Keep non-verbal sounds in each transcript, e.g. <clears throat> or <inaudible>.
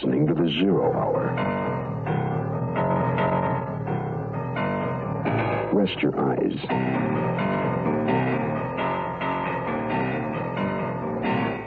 Listening to the Zero Hour. Rest your eyes.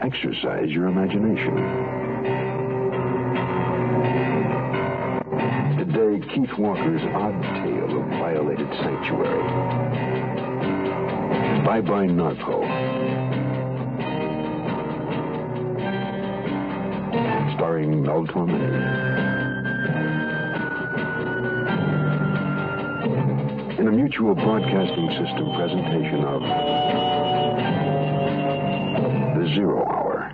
Exercise your imagination. Today, Keith Walker's odd tale of violated sanctuary. Bye bye, Narco. Starring Mel Torme. In a mutual broadcasting system presentation of The Zero Hour.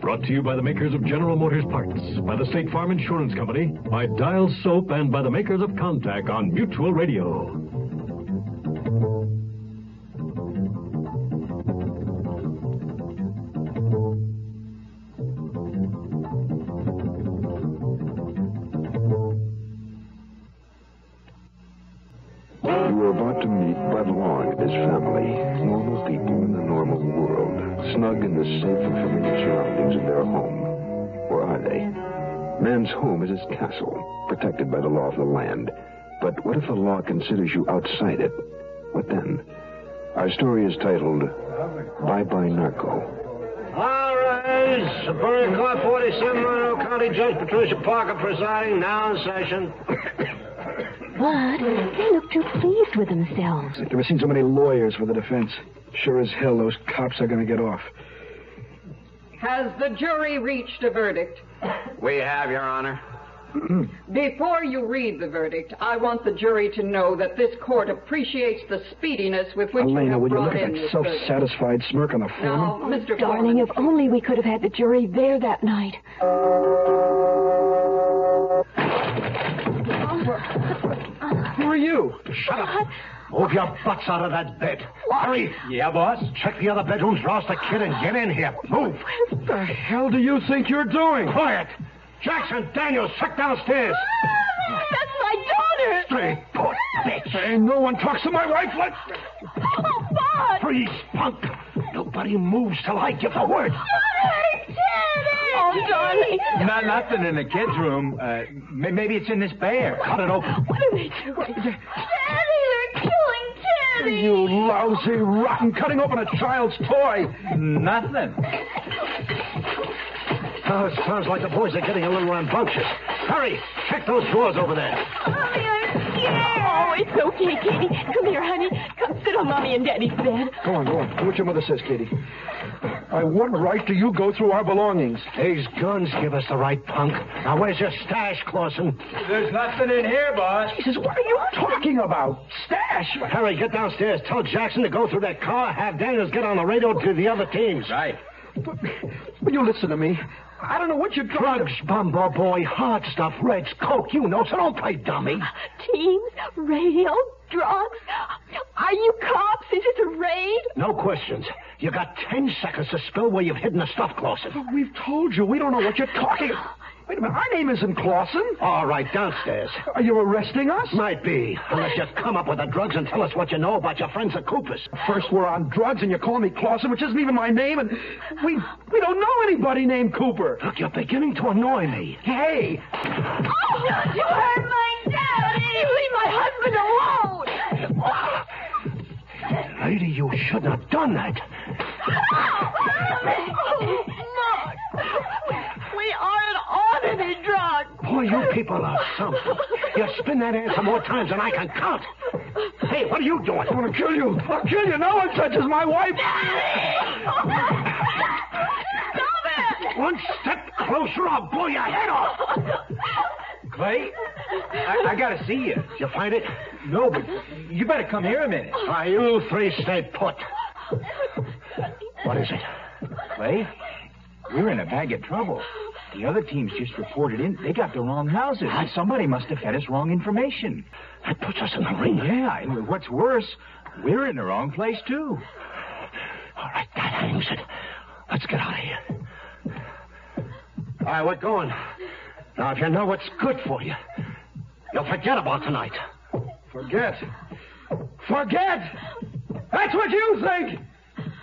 Brought to you by the makers of General Motors Parts, by the State Farm Insurance Company, by Dial Soap, and by the makers of Contac on Mutual Radio. The law of the land. But what if the law considers you outside it? What then? Our story is titled Bye Bye Narco. All All right, Superior Court 47, Monroe County Judge Patricia Parker presiding, now in session. What? they look too pleased with themselves. Never seen so many lawyers for the defense. Sure as hell those cops are going to get off. Has the jury reached a verdict? We have, Your Honor. <clears throat> Before you read the verdict, I want the jury to know that this court appreciates the speediness with which you Elena, have will you brought look at in that this verdict. self-satisfied smirk on the Now, foreman? Mr. Darling, if Foreman, only we could have had the jury there that night. Who are you? Shut up. Move your butts out of that bed. Hurry. Yeah, boss? Check the other bedrooms, rouse the kid, and get in here. Move. What the hell do you think you're doing? Quiet. Jackson, Daniels, check downstairs. <laughs> That's my daughter! Straight put, <laughs> bitch. Ain't no one talks to my wife like... <laughs> Oh, Bud! Freeze, punk. Nobody moves till I give the word. Daddy, Oh, darling! Not nothing in the kids' room. Uh, may- maybe it's in this bear. Cut it open. What are they doing? Daddy, they're killing Teddy! You lousy, rotten, cutting open a child's toy. Nothing. Oh, it sounds like the boys are getting a little rambunctious. Hurry, check those drawers over there. Mommy, I'm scared! Oh, it's okay, Katie. Come here, honey. Come sit on Mommy and Daddy's bed. Go on, go on. Do what your mother says, Katie. By what right do you go through our belongings? These guns give us the right punk. Now, where's your stash, Clausen? There's nothing in here, boss. Jesus, what are you talking about? Stash? Harry, get downstairs. Tell Jackson to go through that car. Have Daniels get on the radio to the other teams. Right. But, will you listen to me? I don't know what you're trying Drugs, bumbo boy, hard stuff, reds, coke, you know, so don't play dummy. Uh, teams, radio, drugs. Are you cops? Is it a raid? No questions. You got ten seconds to spill where you've hidden the stuff, Clausen. to... We've told you. We don't know what you're talking... <gasps> <sighs> Wait a minute. Our name isn't Clausen. All right, downstairs. Are you arresting us? Might be, unless you come up with the drugs and tell us what you know about your friends at Cooper's. First we're on drugs and you call me Clausen, which isn't even my name, and we we don't know anybody named Cooper. Look, you're beginning to annoy me. Hey, Oh, you hurt my daddy! Leave my husband alone! Lady, you shouldn't have done that. Oh, Mark! We aren't on any drugs. Boy, you people are something. You spin that answer more times than I can count. Hey, what are you doing? I'm gonna kill you. I'll kill you. No one touches my wife. Stop it! One step closer, I'll blow your head off. Clay, I, I gotta see you. Did you find it? No, but you better come here a minute. Why, you three stay put. What is it? Clay, we're in a bag of trouble. The other teams just reported in. They got the wrong houses. Somebody must have fed us wrong information. That puts us in the ring. Yeah, and what's worse, we're in the wrong place, too. All right, that hangs it. Let's get out of here. All right, we're going. Now, if you know what's good for you, you'll forget about tonight. Forget. Forget. That's what you think.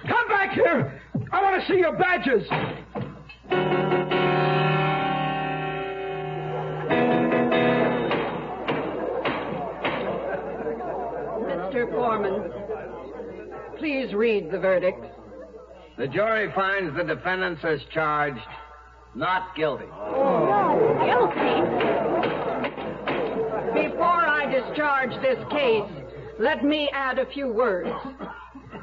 Come back here. I want to see your badges. Mr. Foreman, please read the verdict. The jury finds the defendants as charged not guilty. Not guilty. Before I discharge this case, let me add a few words.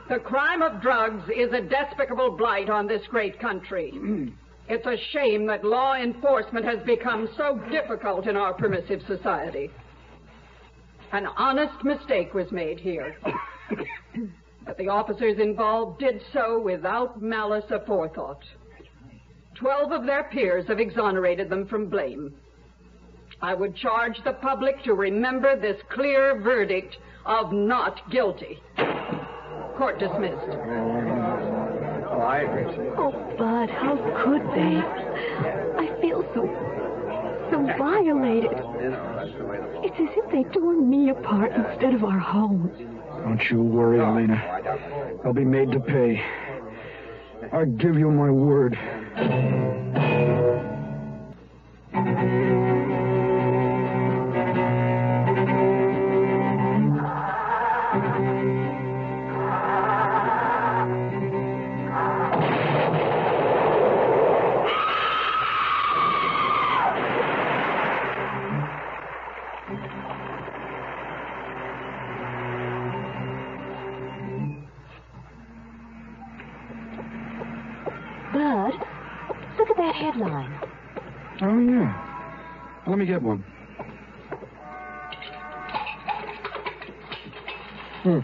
The crime of drugs is a despicable blight on this great country. It's a shame that law enforcement has become so difficult in our permissive society. An honest mistake was made here. <coughs> but the officers involved did so without malice aforethought. Twelve of their peers have exonerated them from blame. I would charge the public to remember this clear verdict of not guilty. Court dismissed. Oh, I agree. Oh, Bud, how could they? I feel so, so violated. It's as if they tore me apart instead of our home. Don't you worry, Elena. I'll be made to pay. I give you my word. Me get one. Hmm.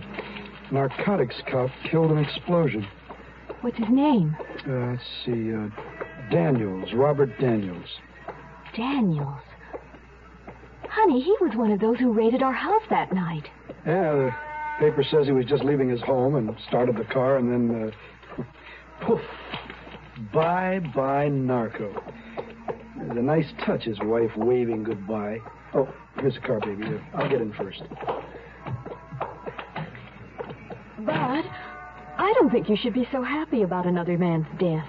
Narcotics cop killed in explosion. What's his name? Uh, let's see. Uh, Daniels, Robert Daniels. Daniels. Honey, he was one of those who raided our house that night. Yeah, the paper says he was just leaving his home and started the car and then, uh, <laughs> poof. Bye bye, narco. It was a nice touch, his wife waving goodbye. Oh, here's the car, baby. I'll get in first. Bud, I don't think you should be so happy about another man's death.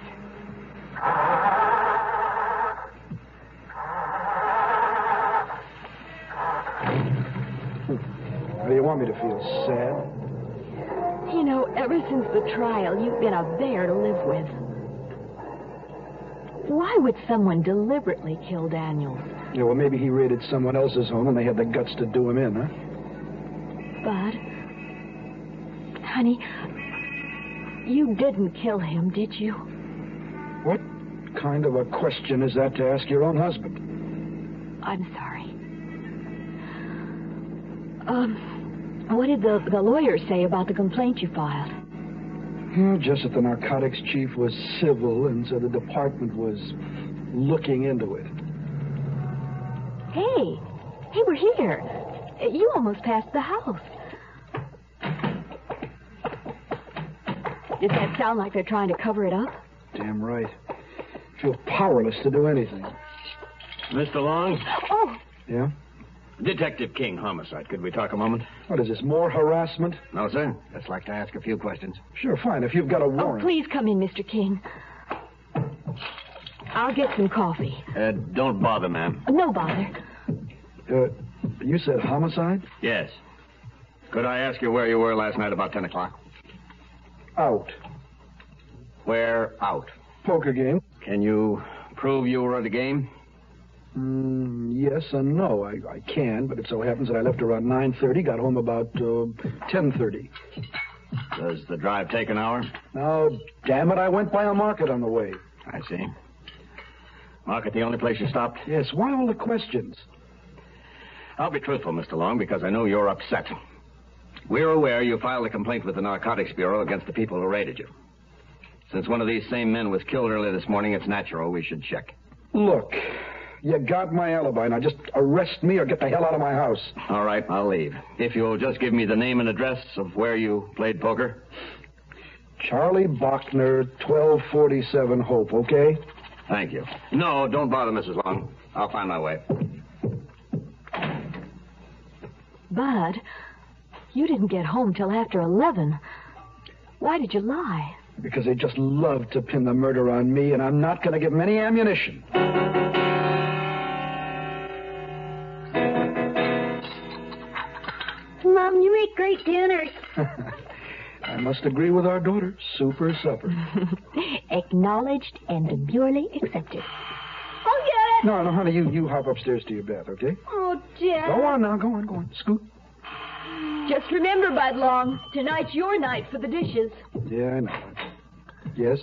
Do you want me to feel? Sad? You know, ever since the trial, you've been a bear to live with. Why would someone deliberately kill Daniels? Yeah, well, maybe he raided someone else's home and they had the guts to do him in, huh? Bud, honey, you didn't kill him, did you? What kind of a question is that to ask your own husband? I'm sorry. Um, what did the, the lawyer say about the complaint you filed? Hmm, just that the narcotics chief was civil and so the department was looking into it. Hey, hey, we're here. You almost passed the house. Does that sound like they're trying to cover it up? Damn right. Feel powerless to do anything. Mr. Long? Oh, Yeah? Detective King, homicide. Could we talk a moment? What is this, more harassment? No, sir. Just like to ask a few questions. Sure, fine, if you've got a warrant. oh, warrant. please come in, Mr. King. I'll get some coffee. Uh, don't bother, ma'am. No bother. Uh, you said homicide? Yes. Could I ask you where you were last night about 10 o'clock? Out. Where out? Poker game? Can you prove you were at a game? Mm, yes and no. I, I can, but it so happens that I left around 9.30, got home about uh, 10.30. Does the drive take an hour? Now, damn it, I went by a market on the way. I see. Market the only place you stopped? Yes, why all the questions? I'll be truthful, Mr. Long, because I know you're upset. We're aware you filed a complaint with the Narcotics Bureau against the people who raided you. Since one of these same men was killed early this morning, it's natural we should check. Look, you got my alibi. Now just arrest me or get the hell out of my house. All right, I'll leave. If you'll just give me the name and address of where you played poker. Charlie Bachner, 1247 Hope, okay? Thank you. No, don't bother, Mrs. Long. I'll find my way. Bud, you didn't get home till after 11. Why did you lie? Because they just love to pin the murder on me, and I'm not going to give them any ammunition. Great dinners. <laughs> <laughs> I must agree with our daughter. Super supper. <laughs> Acknowledged and demurely accepted. I'll get it. No, no, honey, you, you hop upstairs to your bed, okay? Oh, Dad. Go on now, go on, go on. Scoot. Just remember, Bud Long, tonight's your night for the dishes. Yeah, I know. Yes?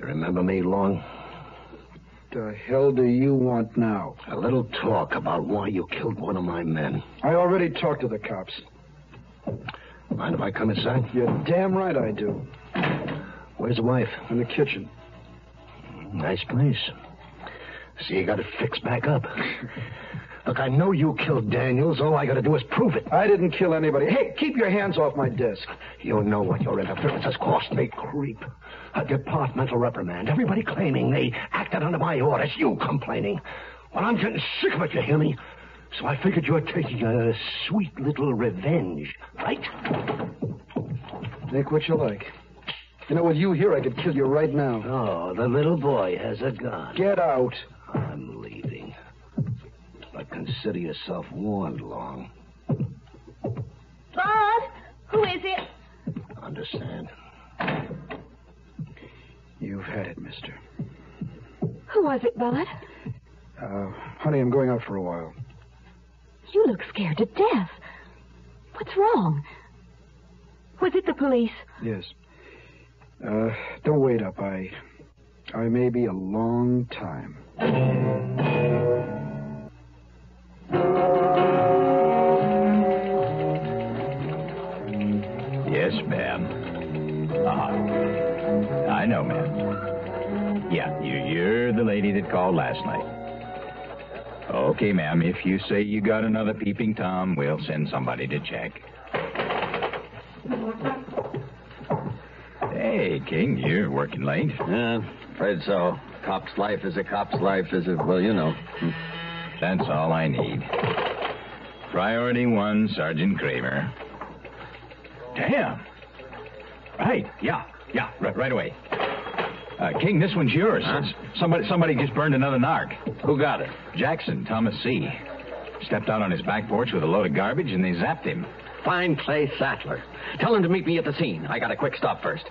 You remember me, Long? What the hell do you want now? A little talk about why you killed one of my men. I already talked to the cops. Mind if I come inside? You're damn right I do. Where's the wife? In the kitchen. Nice place. See, you got it fixed back up. Look, I know you killed Daniels. All I got to do is prove it. I didn't kill anybody. Hey, keep your hands off my desk. You know what your interference has cost me, creep. A departmental reprimand. Everybody claiming they acted under my orders. You complaining. Well, I'm getting sick of it, you hear me? So I figured you were taking a sweet little revenge, right? Think what you like. You know, with you here, I could kill you right now. Oh, the little boy has a gun. Get out. I'm leaving. But consider yourself warned, Long. Bob, who is it? Understand? You've had it, mister. Who was it, Bud? Uh, honey, I'm going out for a while. You look scared to death. What's wrong? Was it the police? Yes. Uh, don't wait up. I. I may be a long time. Yes, ma'am. Ah, I know, ma'am. Yeah, you're the lady that called last night. Okay, ma'am. If you say you got another peeping Tom, we'll send somebody to check. Hey, King, you're working late. Yeah, afraid so. Cop's life is a cop's life, is it? Well, you know. That's all I need. Priority one, Sergeant Kramer. Damn. Right. Yeah. Yeah. Right, right away. Uh, King, this one's yours. Huh? Somebody, somebody just burned another narc. Who got it? Jackson, Thomas C. Stepped out on his back porch with a load of garbage, and they zapped him. Find Clay Sattler. Tell him to meet me at the scene. I got a quick stop first.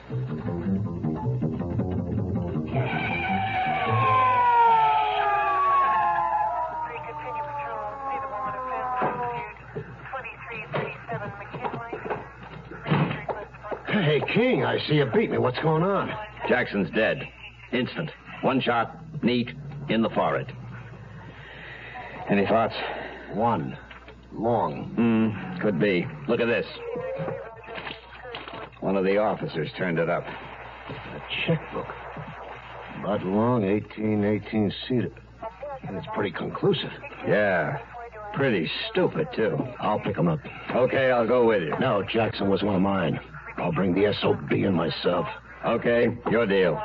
Hey, King, I see you beat me. What's going on? Jackson's dead. Instant. One shot, neat, in the forehead. Any thoughts? One. Long. Hmm, could be. Look at this. One of the officers turned it up. A checkbook. Bud Long, 1818 Cedar. That's pretty conclusive. Yeah. Pretty stupid, too. I'll pick him up. Okay, I'll go with you. No, Jackson was one of mine. I'll bring the SOB in myself. Okay, your deal.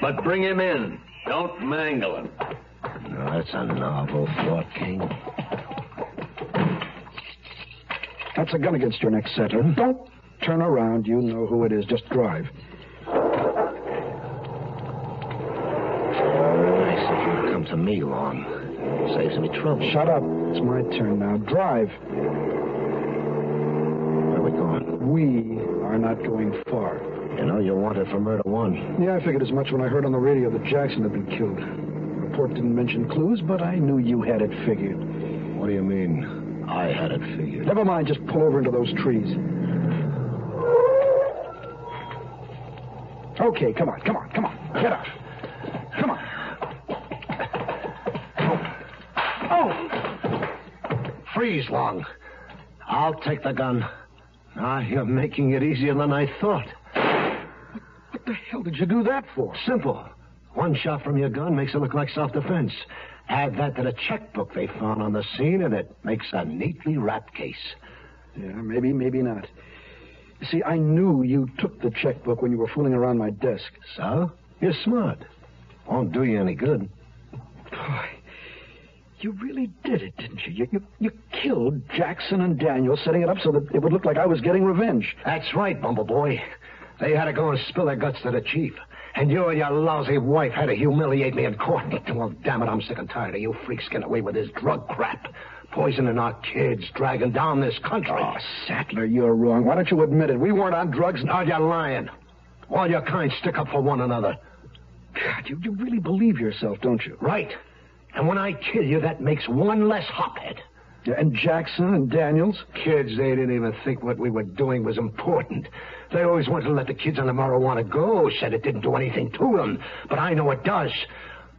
But bring him in. Don't mangle him. No, that's a novel thought, King. That's a gun against your neck, Sattler. Don't turn around. You know who it is. Just drive. Nice of you to come to me, Long. Saves me trouble. Shut up. It's my turn now. Drive. Where are we going? We are not going far. You know you're wanted for murder one. Yeah, I figured as much when I heard on the radio that Jackson had been killed. The report didn't mention clues, but I knew you had it figured. What do you mean? I had it figured. Never mind, just pull over into those trees. Okay, come on, come on, come on. Get out. Come on. Oh! Freeze, Long. I'll take the gun. Ah, you're making it easier than I thought. What the hell did you do that for? Simple. One shot from your gun makes it look like self-defense. Add that to the checkbook they found on the scene, and it makes a neatly wrapped case. Yeah, maybe, maybe not. You see, I knew you took the checkbook when you were fooling around my desk. So? You're smart. Won't do you any good. Boy, you really did it, didn't you? You, you? you killed Jackson and Daniel, setting it up so that it would look like I was getting revenge. That's right, Bumbleboy. They had to go and spill their guts to the chief. And you and your lousy wife had to humiliate me in court. <laughs> Well, damn it, I'm sick and tired of you freaks getting away with this drug crap. Poisoning our kids, dragging down this country. Oh, Sattler, you're wrong. Why don't you admit it? We weren't on drugs. No, you're lying. All your kind stick up for one another. God, you, you really believe yourself, don't you? Right. And when I kill you, that makes one less hophead. Yeah, and Jackson and Daniels? Kids, they didn't even think what we were doing was important. They always wanted to let the kids on the marijuana go, said it didn't do anything to them. But I know it does.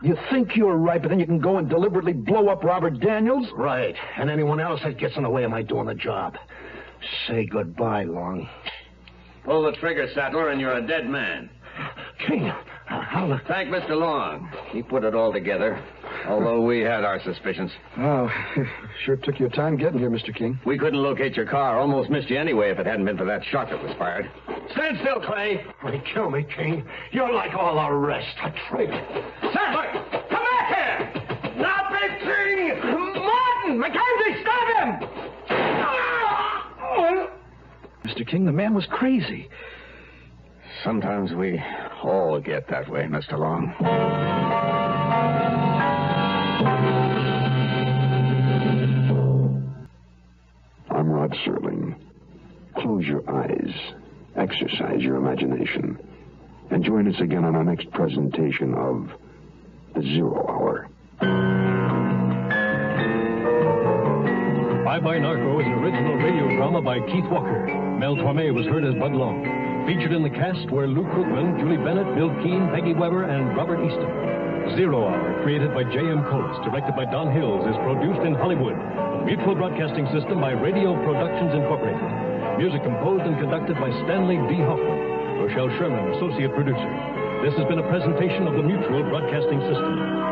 You think you're right, but then you can go and deliberately blow up Robert Daniels? Right. And anyone else that gets in the way of my doing the job. Say goodbye, Long. Pull the trigger, Sattler, and you're a dead man. King, how the... Thank Mr. Long. He put it all together, although we had our suspicions. Oh, <laughs> sure took your time getting here, Mr. King. We couldn't locate your car. Almost missed you anyway if it hadn't been for that shot that was fired. Stand still, Clay. They kill me, King. You're like all the rest, a traitor. Sattler, come back here! Not Big King! Martin! Mackenzie, stop him! Ah! Mr. King, the man was crazy. Sometimes we all get that way, Mr. Long. I'm Rod Serling. Close your eyes, exercise your imagination, and join us again on our next presentation of The Zero Hour. Bye Bye Narco is an original radio drama by Keith Walker. Mel Torme was heard as Bud Long. Featured in the cast were Lou Krugman, Julie Bennett, Bill Keane, Peggy Weber, and Robert Easton. Zero Hour, created by J.M. Coates, directed by Don Hills, is produced in Hollywood. Mutual broadcasting system by Radio Productions Incorporated. Music composed and conducted by Stanley D. Hoffman. Rochelle Sherman, associate producer. This has been a presentation of the Mutual Broadcasting System.